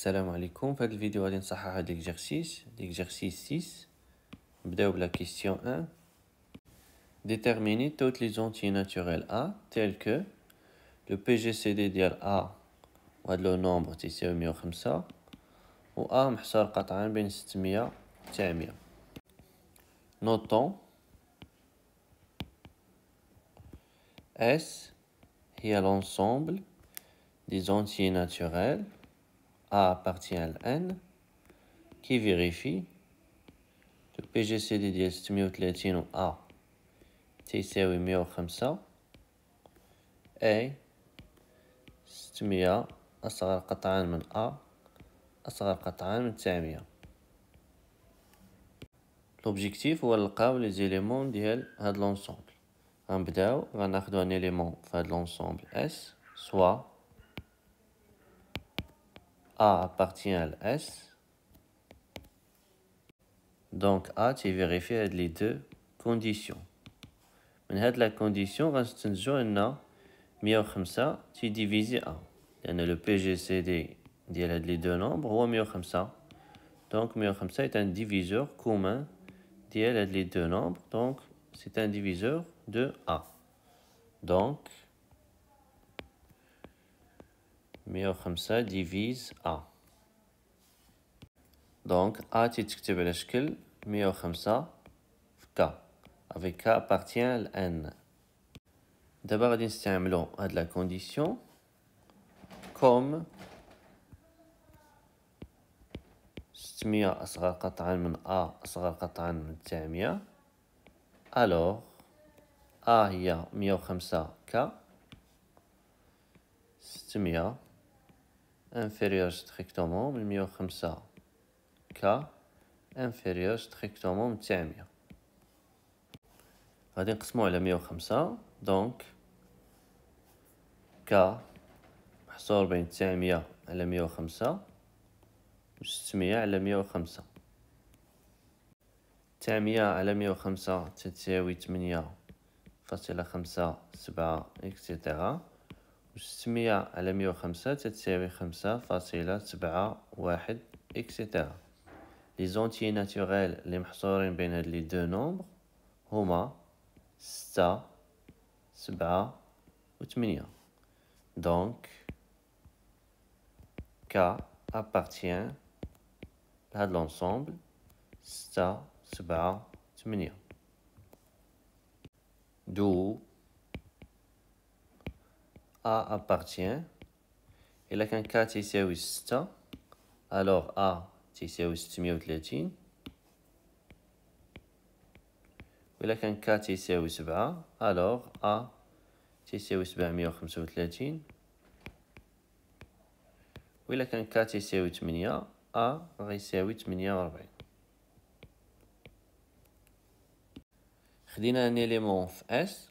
السلام عليكم في هذا الفيديو غادي نصحح هاد ليكزارسيس ليكزارسيس 6 نبداو بلا كيستيون 1 Déterminer toutes les entiers naturels A tels que le PGCD ديال A وهاد لو نومبر تيساوي 105 و A محصور قطعا بين 600 تاع 100 Notons S هي l'ensemble des entiers naturels A appartient à N qui vérifie le PGCD ديال 630 و A تيساوي 105 A 600 أصغر قطعا من A أصغر قطعا من 900 لوبجيكتيف هو نلقاو لي زيليمون ديال هاد لونسومبل غنبداو غناخدو ان اليمون في هاد لونسومبل اس سوا A appartient à S. Donc A, tu vérifies les deux conditions. من هاد la condition غنستنتجو أن 105 tu divises A. لأن le PGCD ديال هاد les deux nombres هو 105. Donc 105 est un diviseur commun ديال هاد les deux nombres. Donc c'est un diviseur de A. Donc 105 divise A. Donc A تيتكتب على شكل 105 في K avec K appartient à N. دابا غادي نستعملو هاد لا كونديسيون كوم 600 أصغر قطعا من A أصغر قطعا من 900 alors A هي 105 K 600 inférieur strictement من مية وخمسة ك inférieur strictement من تسعمية غادي نقسمو على مية وخمسة دونك ك محصور بين تسعمية على مية وخمسة وستمية على مية وخمسة تسعمية على مية وخمسة تساوي تمنية فاصلة خمسة سبعة اكسيتيرا وستمية على مية وخمسة تتساوي خمسة فاصلة سبعة واحد إكسيتيرا لي زونتي ناتوريل لي محصورين بين هاد لي دو نومبر هما ستة سبعة وثمانية دونك كا appartient لهاد لونسومبل ستة سبعة ثمانية d'où A appartient. إلا كان K تيساوي ستة alors A تيساوي ستمية وثلاثين وإلا كان K تيساوي سبعة alors A تيساوي سبعمية وخمسة وثلاثين وإلا كان K تيساوي تمنية A. غيساوي تمنية وربعين خدينا ان élément في S.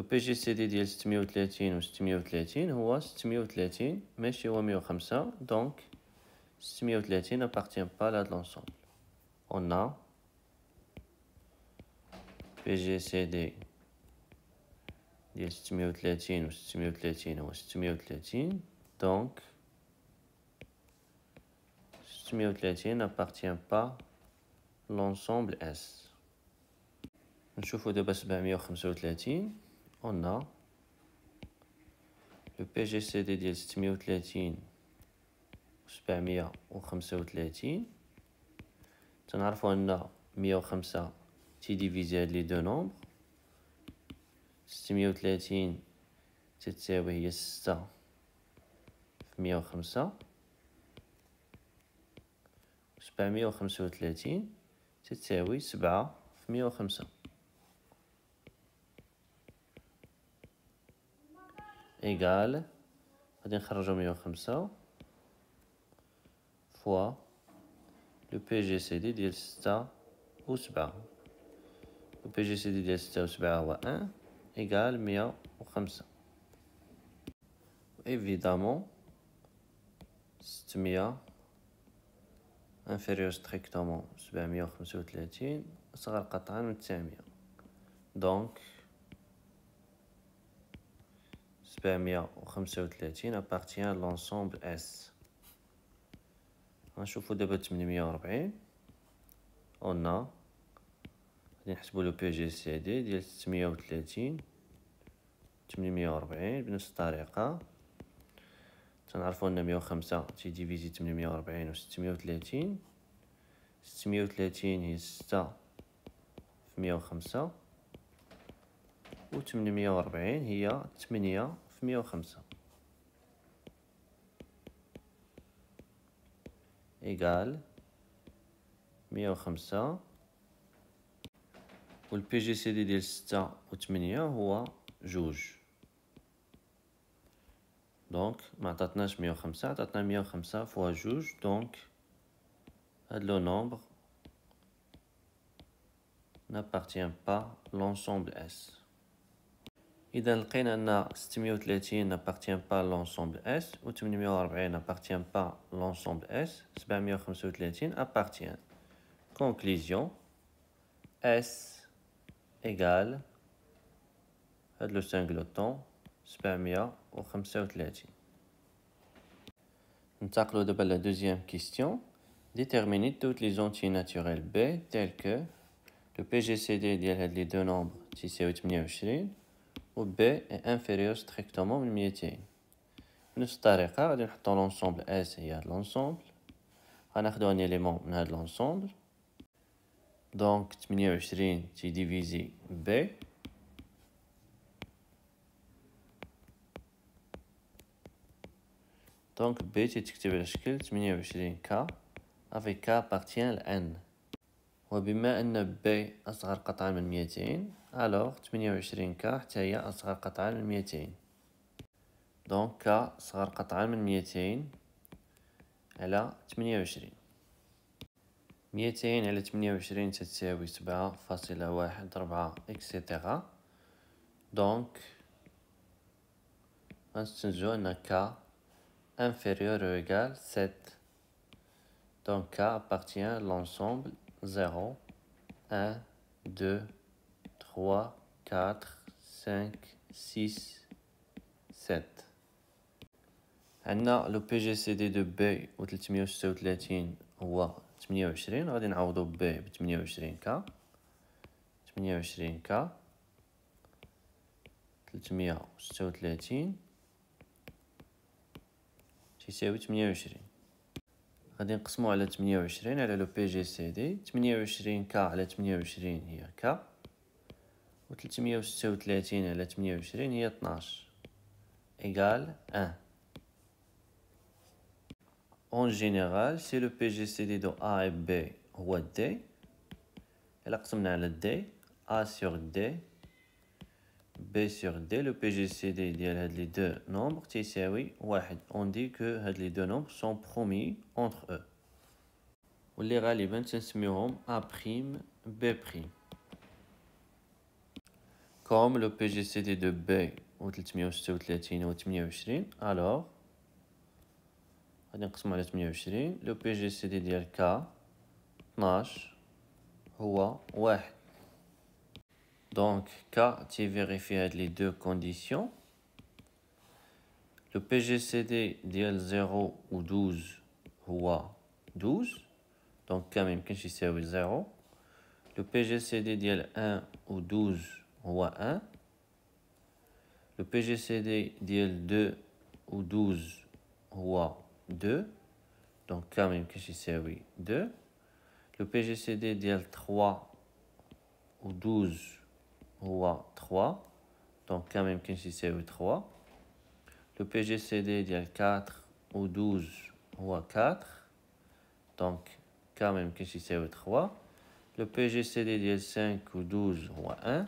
لو بي جي سي دي ديال 630 و 630 هو 630 ماشي هو 105 دونك 630 n'appartient pas à l'ensemble. On a PGCD ديال 630 و 630 هو 630 دونك 630 n'appartient pas l'ensemble S. نشوفو دابا 735 قلنا لو بي جي سي دي ديال ستمية و وسبعمية وخمسة تنعرفو أن مية تي تيديفيزي هاد لي دو نومبر ستمية وتلاتين تتساوي هي ستة في مية وخمسة سبعمية وخمسة وتلاتين تتساوي سبعة في مية وخمسة إيكال غادي نخرجو مية وخمسة. فوا. لو بي جي سي دي ديال ستة و سبعة. لو بي جي سي دي ديال ستة وسبعة هو أن إيكال مية وخمسة. Évidemment ستمية. Inférieur strictement سبعمية وخمسة وثلاثين. أصغر قطعا من تسعمية. دونك 735 appartient l'ensemble S. غنشوفو دابا 840 on a غادي نحسبو لو بي جي سي دي ديال 630 840 بنفس الطريقة. تنعرفو أن 105 تي ديفيزي 840 و 630 630 هي 6 في 105 و 840 هي 8 305 égale 105 ou le PGCD de ou 8 ou juge donc maintenant 105 maintenant 105 fois juge donc le nombre n'appartient pas l'ensemble S. إذا لقينا أن ستمية وثلاثين n'appartient pas l'ensemble S و تمنمية وربعين n'appartient pas l'ensemble S سبعمية وخمسة وثلاثين appartient. Conclusion S égale هاد لو سانغلوتون سبعمية وخمسة وثلاثين ننتقلو دابا لا دوزيام كيستيون Déterminer toutes les entiers naturels B tels que le PGCD ديال هاد لي دو نومبر تيساوي 28 و B est inférieur من 200 بنفس الطريقة غادي نحطو لونسومبل S هي هاد لونسومبل غناخدو ان إليمون من هاد لونسومبل دونك 28 تيديفيزي B. دونك B تيتكتب على شكل 28 K avec K appartient à N. وبما أن B أصغر قطعة من 200 الوغ 28 ك حتى هي أصغر قطعة من 200 دونك ك أصغر قطعة من 200 على 28 ميتين على تمنية وعشرين تتساوي سبعة فاصلة واحد ربعة اكسيتيرا دونك غنستنتجو أن كا انفيريور أو إيكال ست دونك كا أبارتيان لونسومبل زيرو أن دو 3, 4, 5, 6, 7. عندنا لو بي جي سي دي دو بي و 336 هو 28 غادي نعوضو بي ب 28 كا 28 كا 336 تيساوي 28 غادي نقسمو على تمنية وعشرين على لو بي جي سي دي. تمنية وعشرين كا على تمنية وعشرين هي كا و 336 على 28 هي 12 égale 1 لو بي جي سي دي دو ا et بي هو دي إلا قسمنا على دي ا D. A sur D. B sur D le PGCD ديال هاد لي دو نومبر تيساوي واحد. On dit que هاد لي دو نومبر sont promis entre eux. واللي غالبا تنسميوهم ا A' B' بي بريم كوم لو بي جي سي دي دو بي و 336 و 28 الوغ غادي نقسمو على 28 لو بي جي سي دي ديال كا 12 هو واحد Donc, K, tu vérifies les deux conditions. Le PGCD dit 0 ou 12 ou 12. Donc, K même que c'est 0. Le PGCD dit 1 ou 12 le PGCD DL2 ou 12, on voit 2. Donc quand même que oui, 2. Le PGCD DL3 ou 12, on voit 3. Donc quand même que oui, 3. Le PGCD DL4 ou 12, on voit 4. Donc quand même que oui, 3. Le PGCD DL5 ou 12, on voit 1.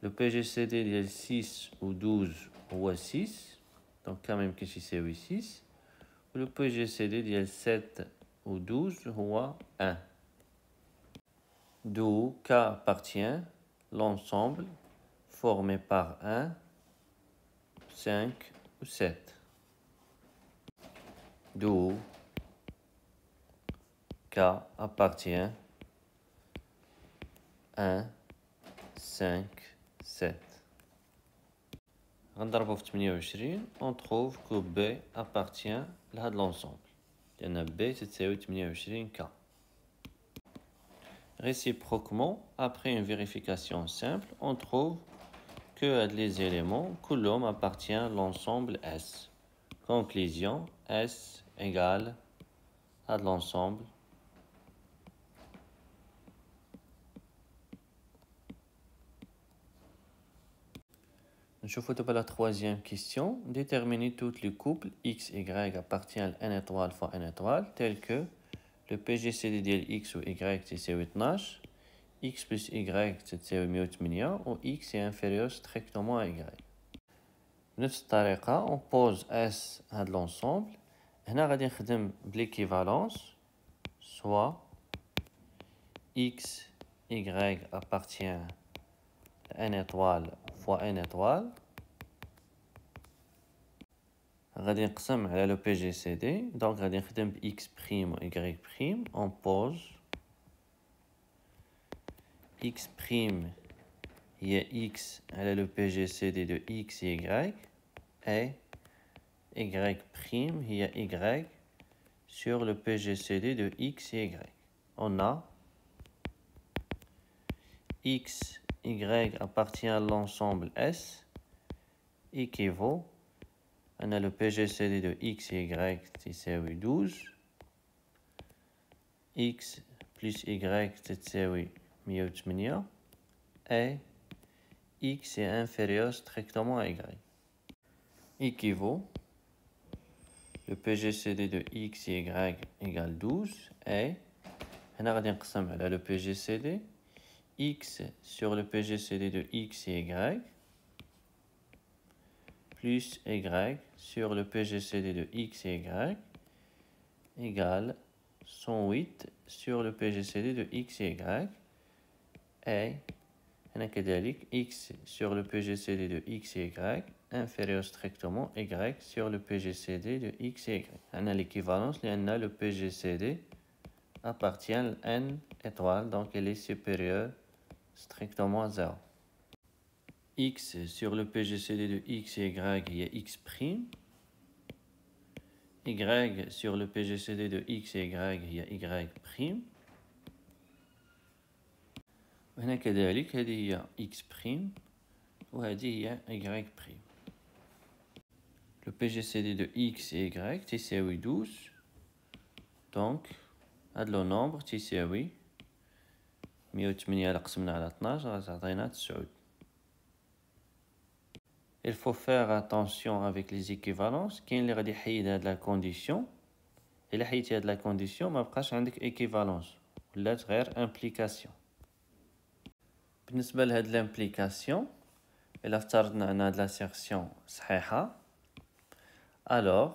Le PGCD, il y a 6 ou 12 ou 6. Donc, quand même, quest c'est 6 Le PGCD, il y a 7 ou 12 ou 1. D'où K appartient l'ensemble formé par 1, 5 ou 7. D'où K appartient 1, 5 7. غنضربو في 28 on trouve que B appartient لهاد l'ensemble لأن B تساوي 28 K Réciproquement, après une vérification simple, on trouve que les éléments l'homme appartient à l'ensemble S. Conclusion, S égale à l'ensemble Je vous la troisième question. Déterminer toutes les couples X, Y appartiennent à N étoile fois N étoile, tels que le PGCD de X ou Y c'est 12, X plus Y c'est 108 ou X est inférieur strictement à Y. بنفس الطريقة on pose S à l'ensemble هنا غادي نخدم l'équivalence soit X Y appartient à N étoile fois N étoile غادي نقسم على لو بي جي سي دي دونك غادي نخدم ب اكس بريم و اي بريم اون بوز اكس بريم هي اكس على لو بي جي سي دي دو اكس y اي y prime هي y sur le PGCD de x et y. On a x, y appartient à l'ensemble S équivaut on a le PGCD de x et y, c'est 12. x plus y, c'est 108. Et x est inférieur strictement à y. Équivaut. Le PGCD de x et y égale 12. Et on a le PGCD. X sur le PGCD de x et y plus y sur le PGCD de x et y égale 108 sur le PGCD de x et y et x sur le PGCD de x et y inférieur strictement y sur le PGCD de x et y. On a l'équivalence, le PGCD appartient à n étoile, donc elle est supérieure strictement à 0 x sur le PGCD de x et y, il y a x'. y sur le PGCD de x et y, il y a y'. وهنا كذلك هذه هي x' وهذه هي y'. Le PGCD de x et y تساوي 12 دونك هاد لو نومبر تساوي 108 على قسمنا على 12 غتعطينا 9 il faut faire attention avec les équivalences كاين اللي غادي يحيد هاد لا كونديسيون الا حيدتي هاد لا كونديسيون ما بقاش عندك ايكيفالونس ولات غير امبليكاسيون بالنسبه لهاد لامبليكاسيون الا افترضنا ان هاد لاسيرسيون صحيحه الوغ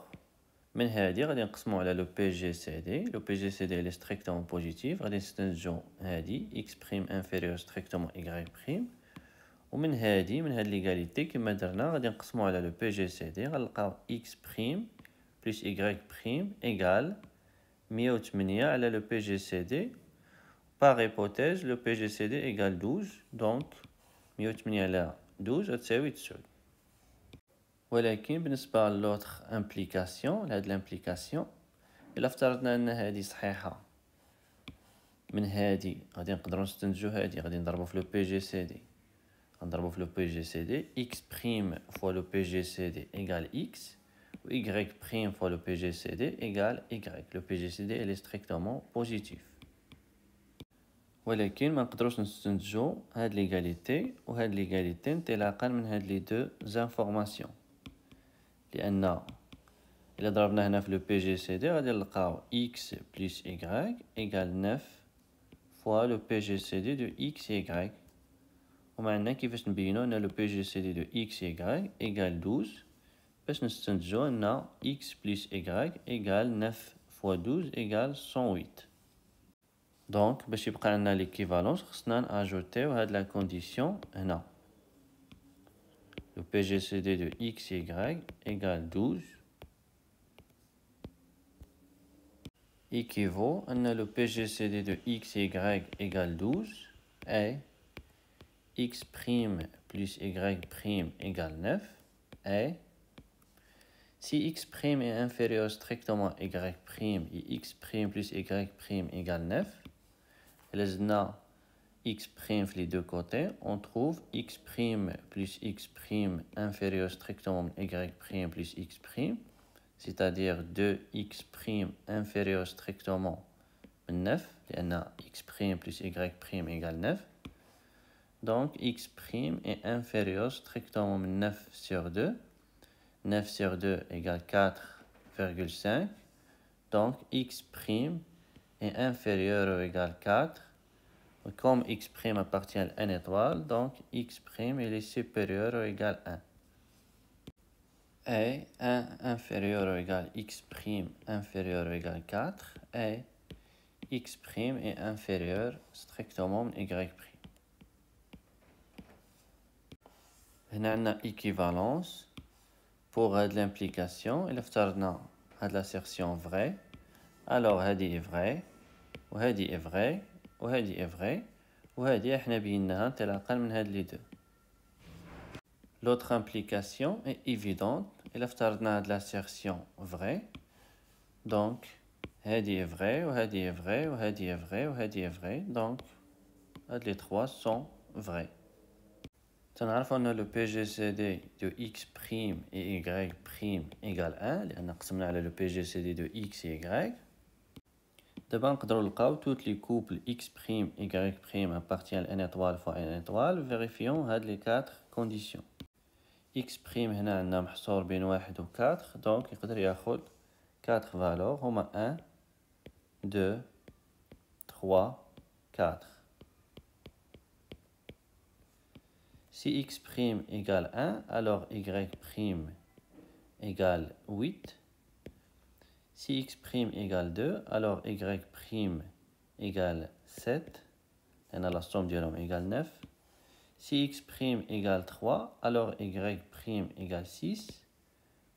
من هادي غادي نقسمو على لو بي جي سي دي لو بي جي سي دي لي ستريكتومون بوزيتيف غادي نستنتجو هادي اكس بريم انفيريور ستريكتومون اي بريم ومن هادي من هاد ليغاليتي كما درنا غادي نقسمو على لو بي جي سي دي غنلقاو اكس بريم بلس اي بريم ايغال مية وثمانية على لو بي جي سي دي باغ ايبوتيز لو بي جي سي دي ايغال دوز دونك مية وثمانية على دوز غتساوي تسعود ولكن بالنسبة لوتر امبليكاسيون لهاد الامبليكاسيون الا افترضنا ان هادي صحيحة من هادي غادي نقدرو نستنتجو هادي غادي نضربو في لو بي جي سي دي نضربو في لو بي جي سي دي x prime fois le PGCD égale x ou y prime fois le PGCD égale y. Le PGCD elle est strictement positif. ولكن ما نقدروش نستنتجو هاد ليغاليتي وهاد ليغاليتي انطلاقا من هاد لي دو زانفورماسيون لان الا ضربنا هنا في لو بي جي سي دي غادي نلقاو x بلس y ايغال 9 فوا لو بي جي سي دي دو x y ومعنا كيفاش نبينو ان لو بي جي سي دي دو اكس ايكغيك ايكال دوز باش نستنتجو ان اكس بلس ايكغيك ايكال نف فوا دوز ايكال سون ويت Donc, باش يبقى عندنا l'équivalence خصنا ناجوتيو هاد la condition هنا le PGCD de x et y égale 12 équivaut à le PGCD de x et y égale 12 et x' plus y' égale 9 et si x' est inférieur strictement à y' et x' plus y' égale 9, les x' les deux côtés, on trouve x' plus x' inférieur strictement y' plus x', c'est-à-dire 2x' inférieur strictement à 9, a x' plus y' égale 9. Donc x' est inférieur strictement à 9 sur 2. 9 sur 2 égale 4,5. Donc x' est inférieur ou égal 4. Comme x' appartient à n étoile, donc x' il est supérieur ou égal à 1. Et 1 inférieur ou égal x' inférieur ou égal 4. Et x' est inférieur strictement à y'. On a équivalence pour euh, l'implication. Il a l'assertion vraie. Alors, elle est vraie. Ou elle est vraie. وهذه est vrai, وهذه احنا بيناها تلاقى من هاد les deux. L'autre implication est évidente. Il a l'assertion vraie. Donc, هذه est vrai, وهذه est vrai, وهذه est vrai, وهذه est vrai. Donc, les trois sont vrais. تنعرف أن لو بي جي سي دي دو إكس بريم إي إيكغيك بريم إيكال أن لأن قسمنا على لو بي جي سي دي دو إكس إي إيكغيك دابا نقدرو نلقاو توت لي كوبل إكس بريم إيكغيك بريم أبارتيان لأن إطوال فوا إن إطوال فيريفيون هاد لي كاتر كونديسيون إكس بريم هنا عندنا محصور بين واحد و كاتر دونك يقدر ياخد كاتر فالور هما أن دو تخوا كاتر Si x' égale 1, alors y' égale 8. Si x' égale 2, alors y' égale 7. On a la somme l'homme égale 9. Si x' égale 3, alors y' égale 6.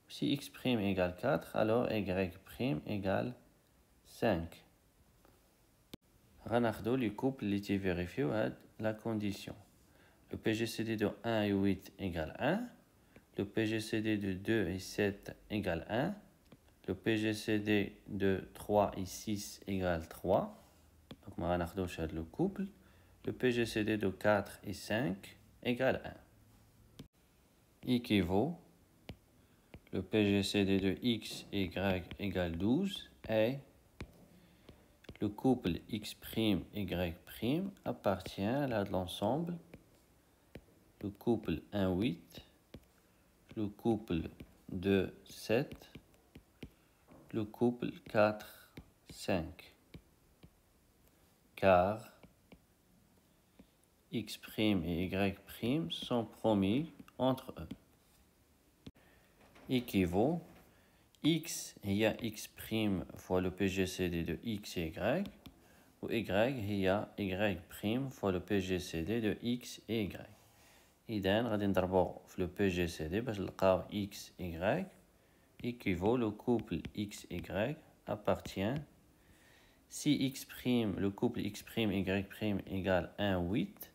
Si x' égale 4, alors y' égale 5. On les couples les vérifier la condition. Le PGCD de 1 et 8 égale 1. Le PGCD de 2 et 7 égale 1. Le PGCD de 3 et 6 égale 3. Donc, on va le couple. Le PGCD de 4 et 5 égale 1. Équivaut. Le PGCD de x et y égale 12 et le couple x' y' appartient à l'ensemble le couple 1, 8, le couple 2, 7, le couple 4, 5. Car x' et y' sont promis entre eux. Équivaut x il y a x' fois le PGCD de x et y, ou y il y a y' fois le PGCD de x et y. إذا غادي نضربو في لو بي جي سي دي باش نلقاو إكس إيكغيك équivaut le couple x, y appartient si x', le couple x', égale 1, 8,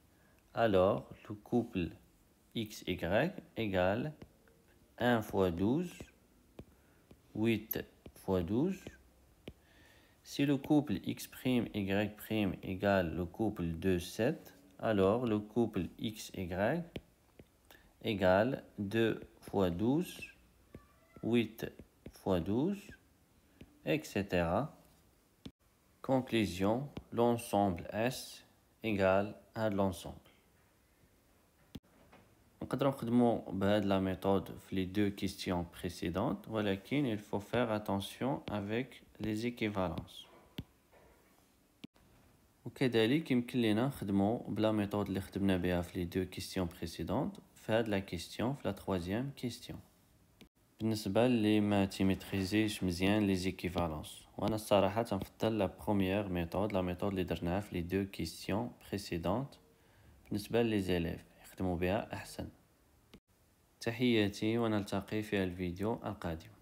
alors le couple x, égale 1 fois 12, 8 fois 12. Si le couple x', égale le couple 2, 7, alors le couple x, égale 2 fois 12, 8 fois 12, etc. Conclusion, l'ensemble S égale à l'ensemble. نقدر نخدمو بهاد la méthode les deux questions précédentes ولكن il faut faire attention avec les équivalences وكذلك يمكن لنا نخدمو بلا méthode اللي خدمنا بها في les deux questions précédentes faire de la question, la troisième question. بالنسبة اللي ما تيميتريزيش مزيان لي زيكيفالونس. وأنا الصراحة تنفضل لا بروميير ميثود لا ميثود اللي درناها في لي دو كيسيون بريسيدونت بالنسبة لي زيليف يخدموا بها أحسن. تحياتي ونلتقي في الفيديو القادم.